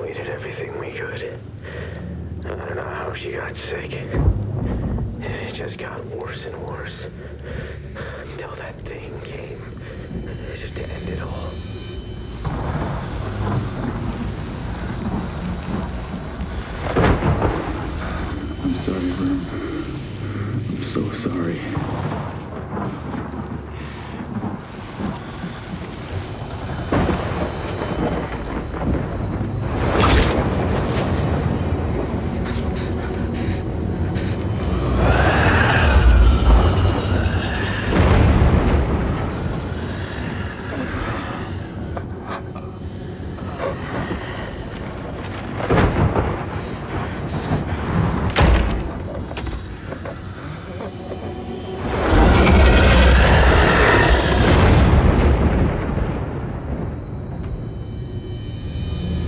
We did everything we could. I don't know how she got sick. It just got worse and worse. Until that thing came. Just to end it all. I'm sorry, Vern.